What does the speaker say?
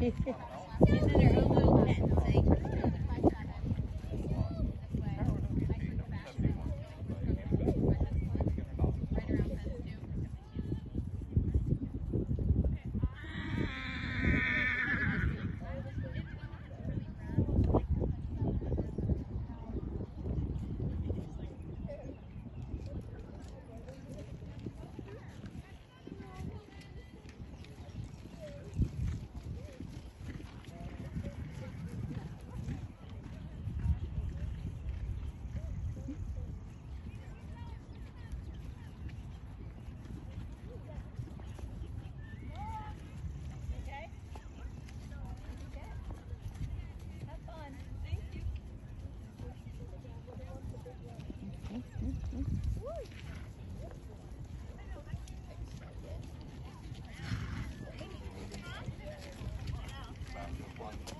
in their own little tent. one.